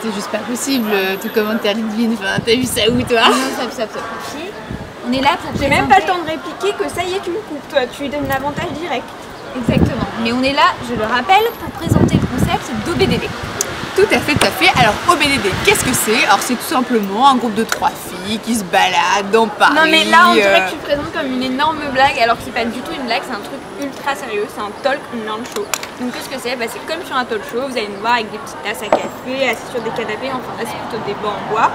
c'était juste pas possible, euh, tout commentaire LinkedIn, enfin, t'as vu ça où toi Non, stop, stop, stop. Fille, On est là pour J'ai même pas le temps de répliquer que ça y est, tu me coupes, toi. Tu lui donnes l'avantage direct. Exactement. Mais on est là, je le rappelle, pour présenter le concept d'OBDD. Tout à fait, tout à fait. Alors OBDD, qu'est-ce que c'est? Alors c'est tout simplement un groupe de trois filles qui se baladent dans Paris. Non mais là on dirait euh, que tu le présentes comme une énorme blague alors que c'est pas du tout une blague, c'est un truc ultra sérieux, c'est un talk learn show. Donc qu'est-ce que c'est? Bah, C'est comme sur un talk show, vous allez nous voir avec des petites tasses à café, assis sur des canapés, enfin là c'est plutôt des bancs en bois.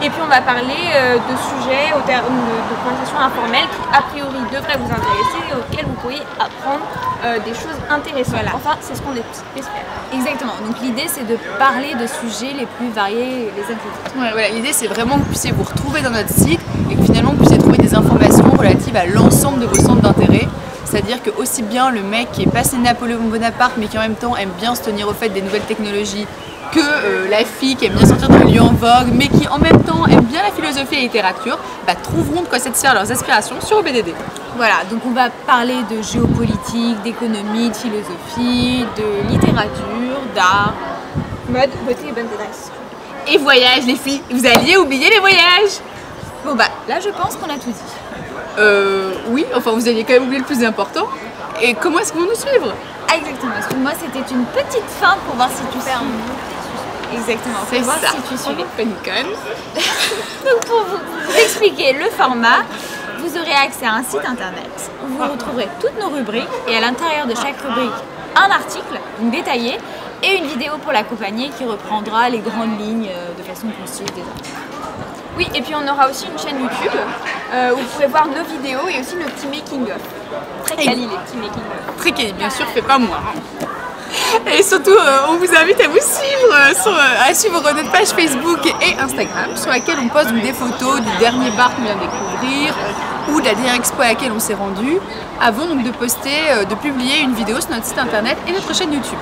Et puis on va parler euh, de sujets au terme de, de conversations informelles qui a priori devraient vous intéresser et auxquels vous pourriez apprendre euh, des choses intéressantes. Enfin c'est ce qu'on espère. Exactement. Donc l'idée, c'est de parler de sujets les plus variés les uns que les autres. Ouais, voilà, l'idée c'est vraiment que vous puissiez vous retrouver dans notre site et que finalement vous puissiez trouver des informations relatives à l'ensemble de vos centres. C'est-à-dire que aussi bien le mec qui est passé Napoléon Bonaparte mais qui en même temps aime bien se tenir au fait des nouvelles technologies que euh, la fille qui aime bien sortir dans les lieux en vogue mais qui en même temps aime bien la philosophie et la littérature bah, trouveront de quoi satisfaire leurs aspirations sur OBDD. Voilà, donc on va parler de géopolitique, d'économie, de philosophie, de littérature, d'art. Mode, beauté et bonne adresse. Et voyage les filles, vous alliez oublier les voyages Bon bah là je pense qu'on a tout dit. Euh oui, enfin vous alliez quand même oublier le plus important. Et comment est-ce qu'ils vont nous suivre? Ah, exactement, parce que moi c'était une petite fin pour voir si tu suis. Exactement, C'est pour voir ça. si tu suivais. Donc pour vous, vous expliquer le format, vous aurez accès à un site internet où vous retrouverez toutes nos rubriques et à l'intérieur de chaque rubrique un article détaillé et une vidéo pour l'accompagner qui reprendra les grandes lignes euh, de façon concise des articles. Oui, et puis on aura aussi une chaîne YouTube euh, où vous pourrez voir nos vidéos et aussi nos petits making-of. Très quali les petits making-of. Très quali, bien sûr, fait pas moi. Et surtout, euh, on vous invite à vous suivre, euh, sur, euh, à suivre notre page Facebook et Instagram, sur laquelle on poste des photos du dernier bar qu'on vient de découvrir ou de la dernière expo à laquelle on s'est rendu, avant donc de poster, de publier une vidéo sur notre site internet et notre chaîne YouTube.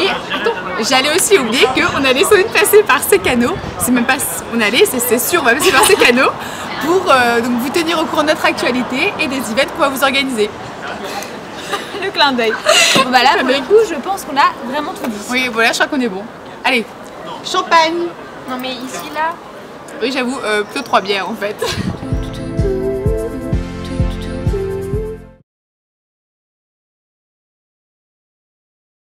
Et attends, j'allais aussi oublier qu'on allait sans doute passer par ces canaux, c'est même pas on allait, c'est c'est sûr, on va passer par ces canaux pour euh, donc vous tenir au courant de notre actualité et des events qu'on va vous organiser. Le clin d'œil. Bon bah là pour le coup je pense qu'on a vraiment tout dit. Oui, voilà, je crois qu'on est bon. Allez, champagne Non mais ici là, Oui, j'avoue, euh, plutôt trois bières en fait.